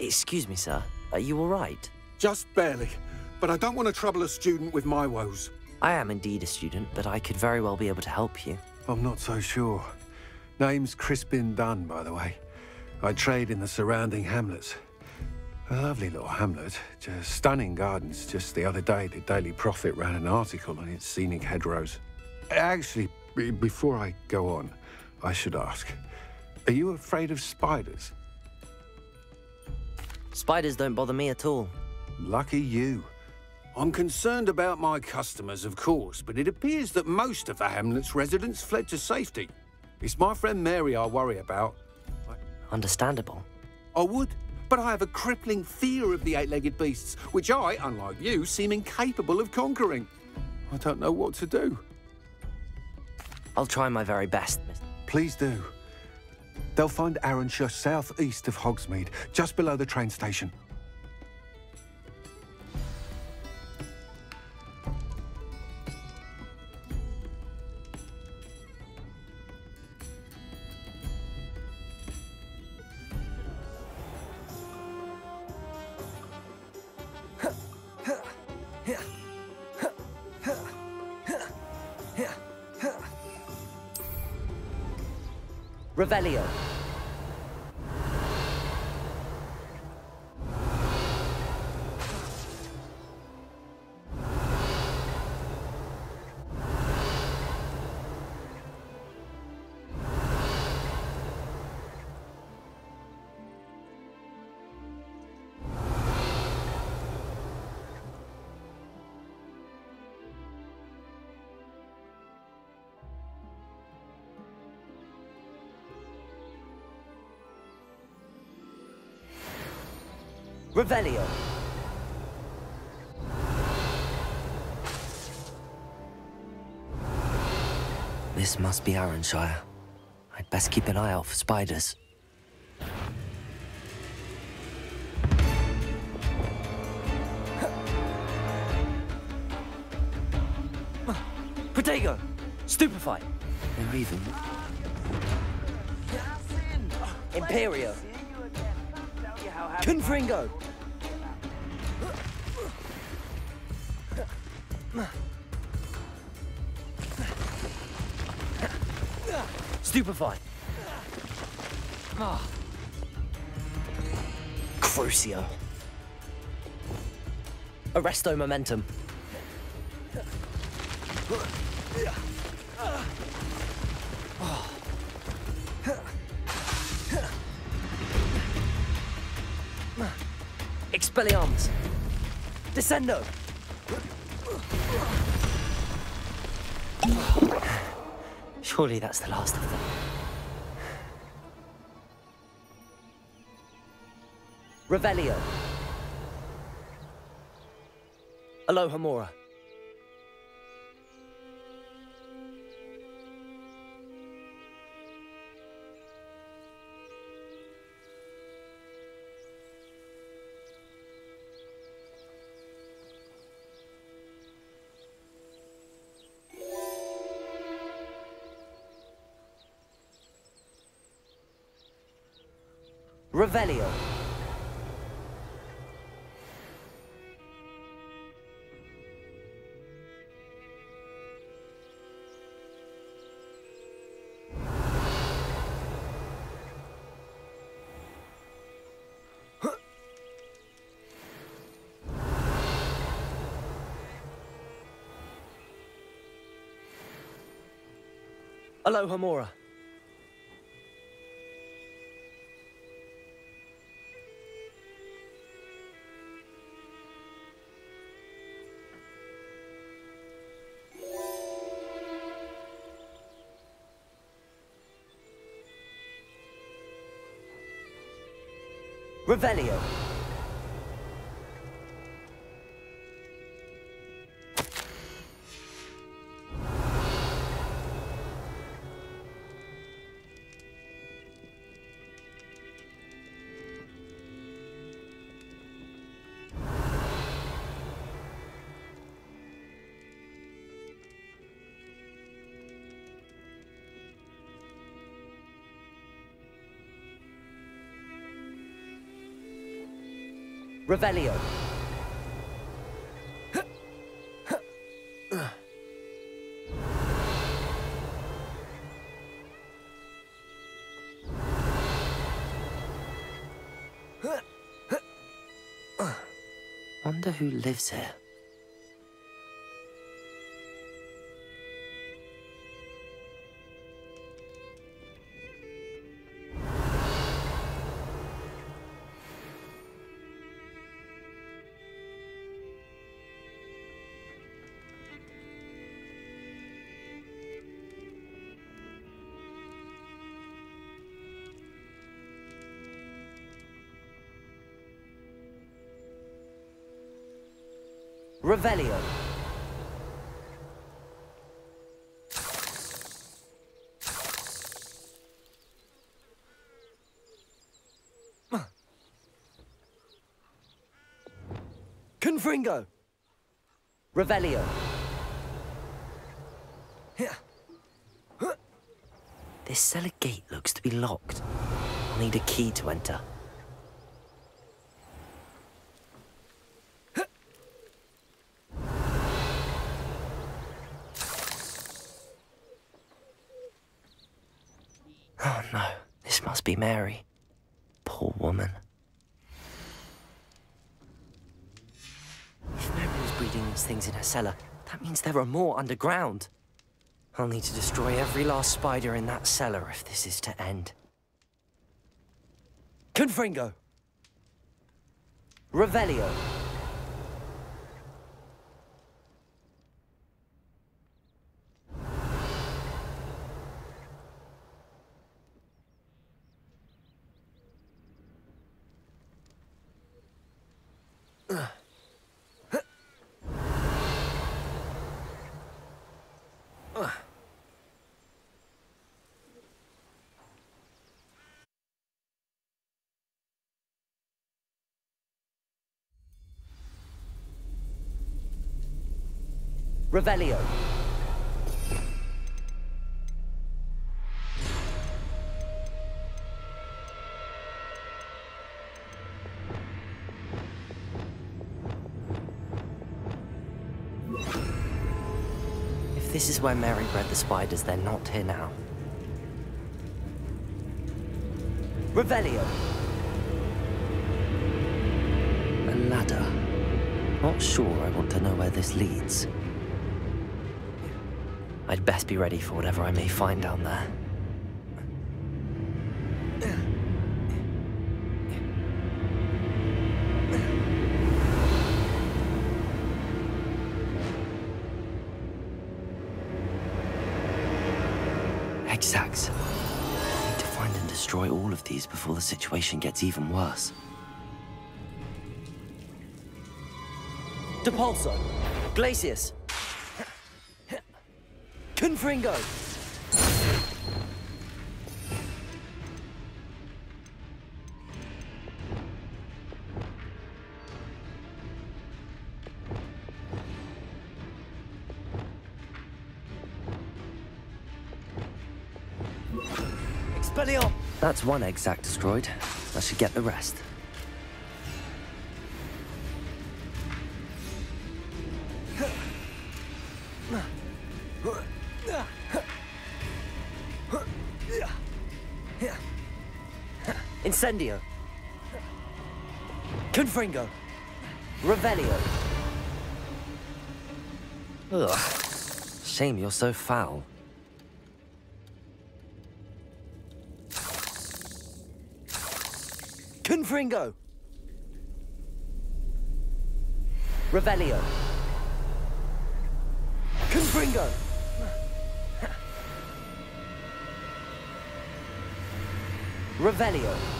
Excuse me, sir. Are you all right? Just barely. But I don't want to trouble a student with my woes. I am indeed a student, but I could very well be able to help you. I'm not so sure. Name's Crispin Dunne, by the way. I trade in the surrounding hamlets. A lovely little hamlet, just stunning gardens. Just the other day, the Daily Prophet ran an article on its scenic hedgerows. Actually, before I go on, I should ask, are you afraid of spiders? Spiders don't bother me at all. Lucky you. I'm concerned about my customers, of course, but it appears that most of the hamlet's residents fled to safety. It's my friend Mary I worry about. Understandable. I would, but I have a crippling fear of the eight-legged beasts, which I, unlike you, seem incapable of conquering. I don't know what to do. I'll try my very best, Miss. Please do. They'll find Aranshire southeast of Hogsmeade, just below the train station. Revelio. This must be Aranshire. I'd best keep an eye out for spiders. Protego! Stupefy! They're even... Imperio! Confringo! Stupefy! Oh. Crucio! Arresto momentum! Expelliarmus! Descendo! Surely that's the last of them. Revelio. Alohomora. Revelio. Alohomora. Revelio. Revelio. Wonder who lives here. Revelio. Confringo. Revelio. This cellar gate looks to be locked. I'll need a key to enter. Oh no, this must be Mary. Poor woman. If Mary was breeding these things in her cellar, that means there are more underground. I'll need to destroy every last spider in that cellar if this is to end. Confringo! Revelio! Revelio. This is where Mary bred the spiders, they're not here now. Revelio. A ladder. Not sure I want to know where this leads. I'd best be ready for whatever I may find down there. Before the situation gets even worse. Depulso! Glacius! Confringo! Expelliarm! That's one exact destroyed. I should get the rest. Incendio. Confringo. Revelio. Ugh. Shame you're so foul. Confringo. Revelio. Confringo. Revelio.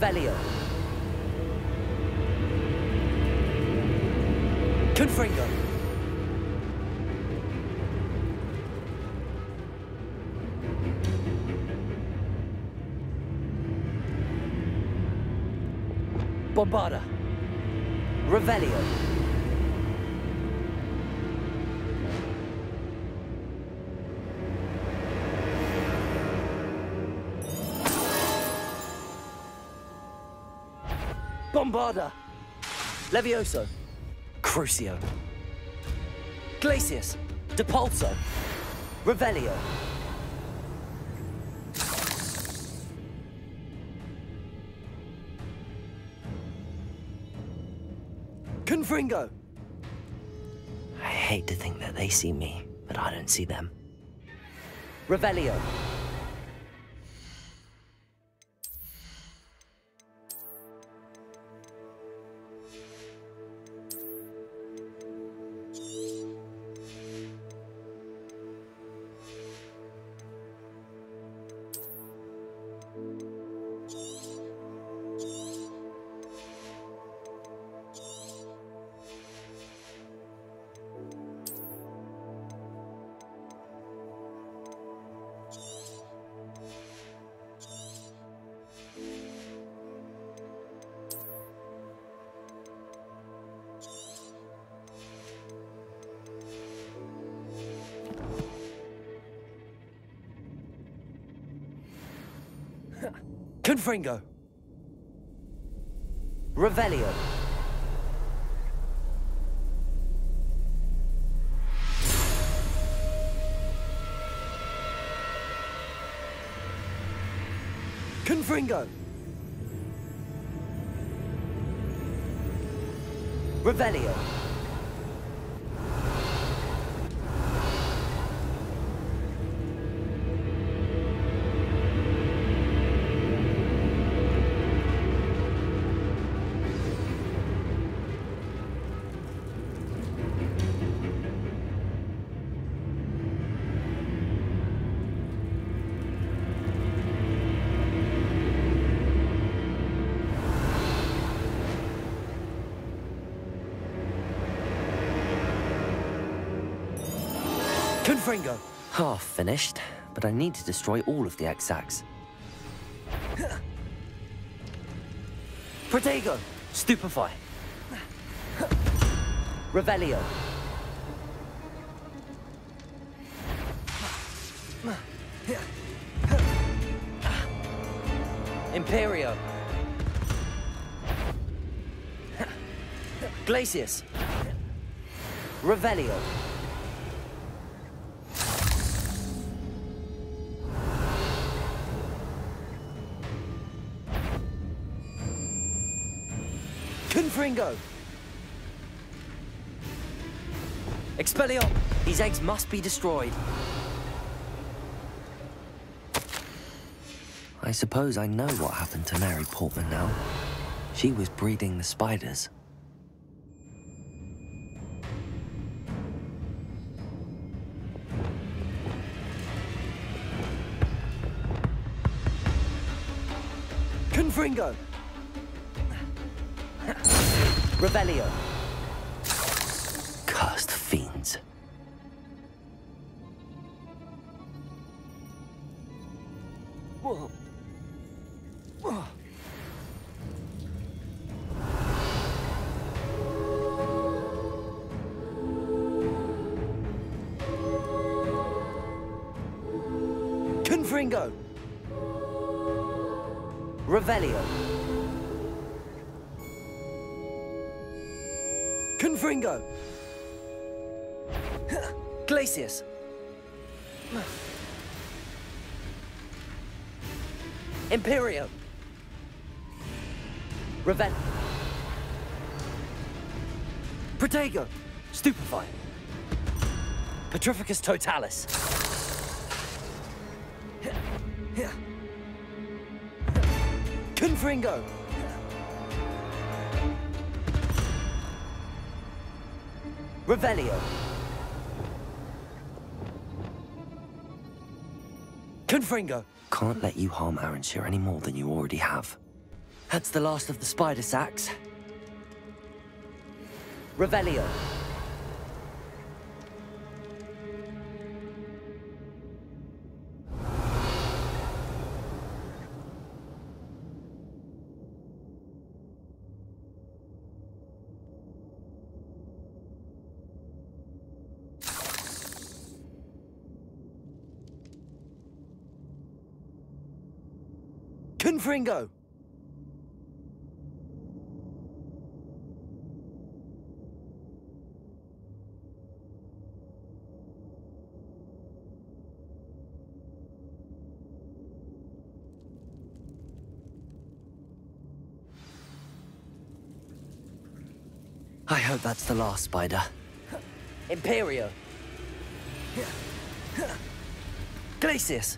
Revelio. Confringo. Bombarda. Revelio. Bombarda. Levioso. Crucio. Glacius. Depulso. Revelio. Confringo. I hate to think that they see me, but I don't see them. Revelio. Confringo. Revelio. Confringo. Revelio. Confringo. Half finished, but I need to destroy all of the Exacs. Protego. Stupefy. Revelio. Imperio. Glacius. Revelio. Confringo! Expellion! These eggs must be destroyed. I suppose I know what happened to Mary Portman now. She was breeding the spiders. Confringo! Revelio. Cursed fiends. Whoa. Whoa. Confringo. Revelio. Confringo. Glacius. Imperio. Reven. Protego. Stupefy. Petrificus totalis. Confringo. Revelio. Confringo. Can't let you harm Aranshire any more than you already have. That's the last of the spider sacks. Revelio. Confringo! I hope that's the last spider. Imperio! Glacius!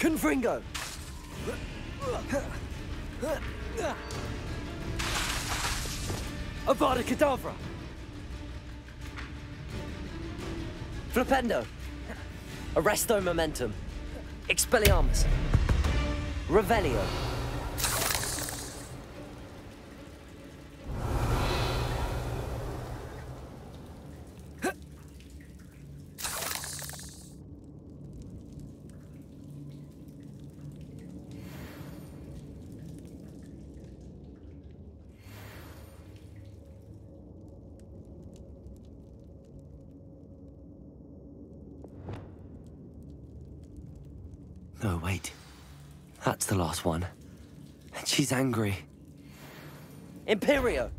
Confringo! Avada Kedavra! Flipendo! Arresto Momentum! Expelliarmus! Revelio! Wait. That's the last one. And she's angry. Imperio!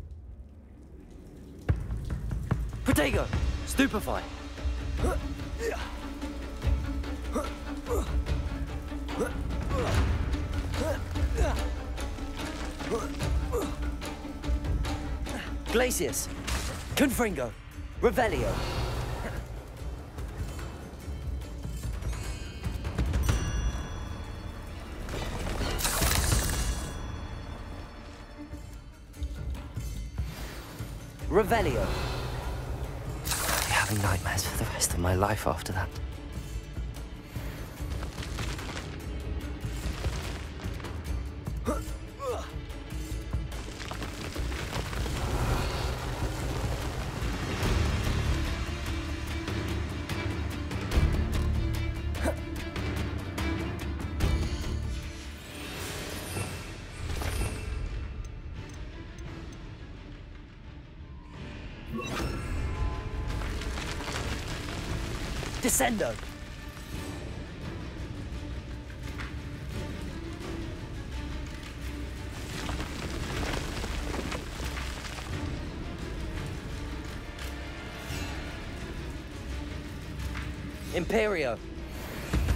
Protego! Stupefy! Glacius! Confringo! Revelio! I'll be having nightmares for the rest of my life after that. Descendo! Imperio!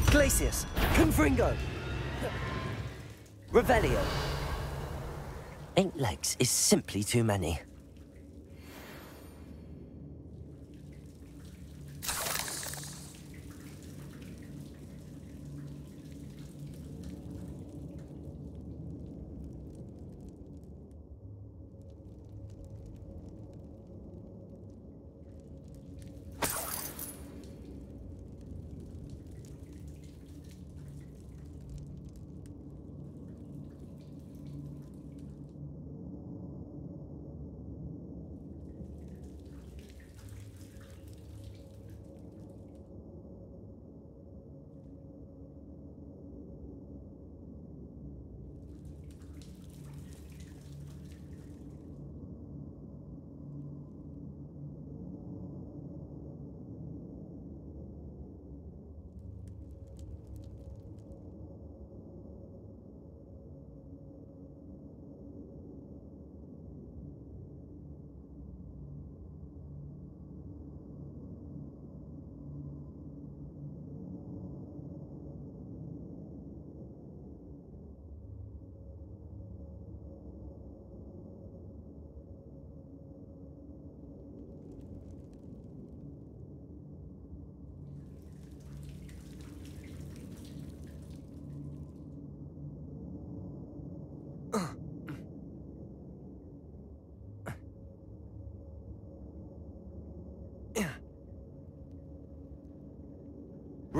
Glacius! Confringo! Revelio! Eight legs is simply too many.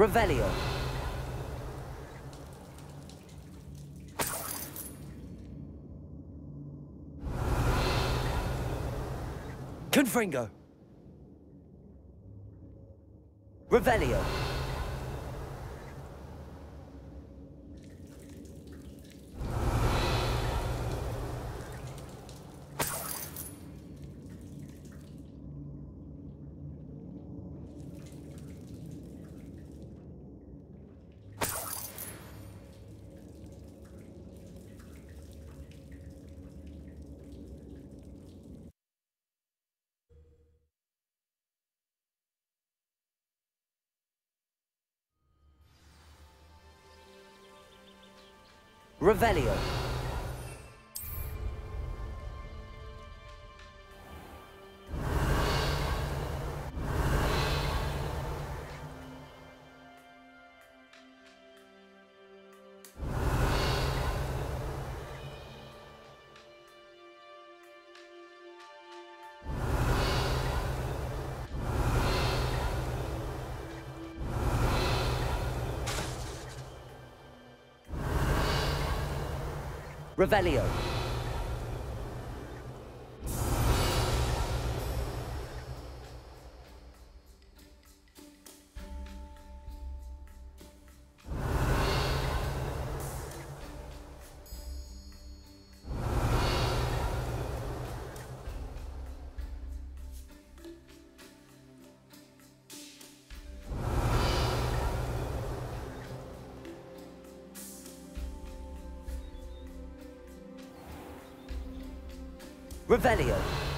Revelio. Confringo. Revelio. Revelio. Revelio. Revelio.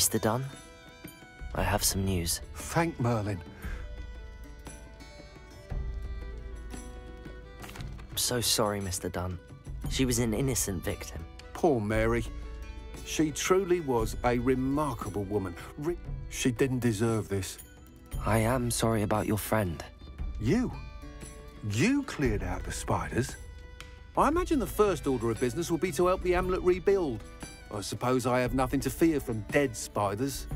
Mr. Dunne, I have some news. Thank Merlin. I'm so sorry, Mr. Dunne. She was an innocent victim. Poor Mary. She truly was a remarkable woman. Re she didn't deserve this. I am sorry about your friend. You? You cleared out the spiders? I imagine the first order of business will be to help the amulet rebuild. I suppose I have nothing to fear from dead spiders.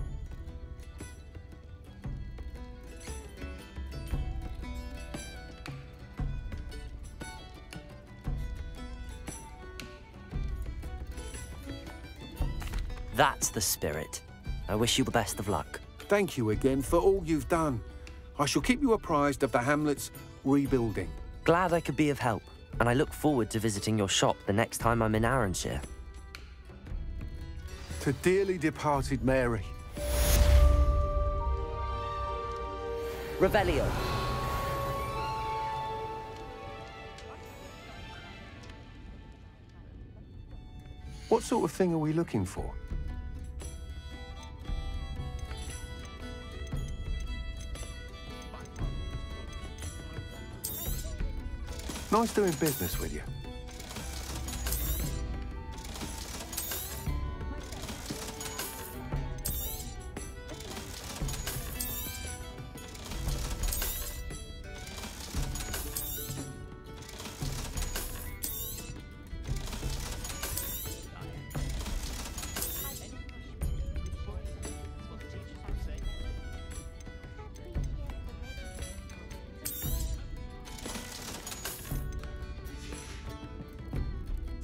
That's the spirit. I wish you the best of luck. Thank you again for all you've done. I shall keep you apprised of the hamlet's rebuilding. Glad I could be of help, and I look forward to visiting your shop the next time I'm in Aranshire. To dearly departed Mary. Revelio. What sort of thing are we looking for? Nice doing business with you.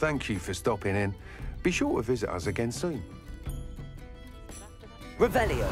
Thank you for stopping in. Be sure to visit us again soon. Revelio.